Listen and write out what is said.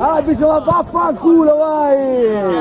Arbitro, vaffanculo, vai!